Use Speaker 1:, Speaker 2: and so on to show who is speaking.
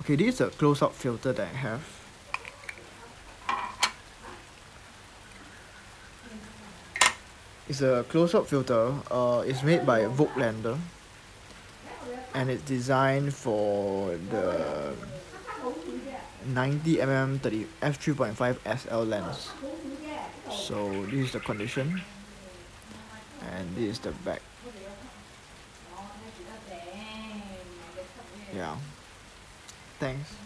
Speaker 1: Okay, this is a close-up filter that I have. It's a close-up filter. Uh, it's made by Voigtlander, and it's designed for the 90mm 30 f3.5 SL lens. So this is the condition, and this is the back. Yeah. Thanks.